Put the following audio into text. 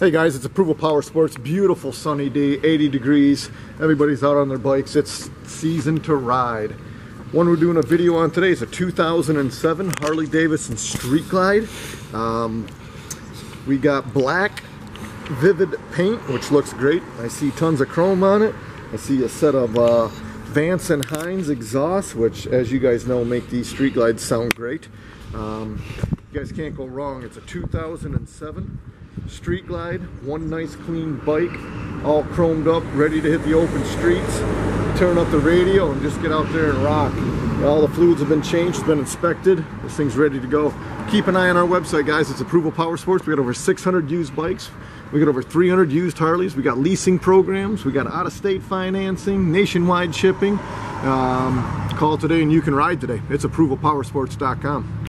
Hey guys, it's Approval Power Sports. Beautiful sunny day, 80 degrees. Everybody's out on their bikes. It's season to ride. One we're doing a video on today is a 2007 Harley Davidson Street Glide. Um, we got black vivid paint, which looks great. I see tons of chrome on it. I see a set of uh, Vance and Hines exhausts, which as you guys know make these Street Glides sound great. Um, you guys can't go wrong. It's a 2007 Street Glide, one nice clean bike, all chromed up, ready to hit the open streets, turn up the radio and just get out there and rock. All the fluids have been changed, it's been inspected, this thing's ready to go. Keep an eye on our website guys, it's Approval Power Sports. We got over 600 used bikes, we got over 300 used Harleys, we got leasing programs, we got out-of-state financing, nationwide shipping. Um, call today and you can ride today. It's approvalpowersports.com.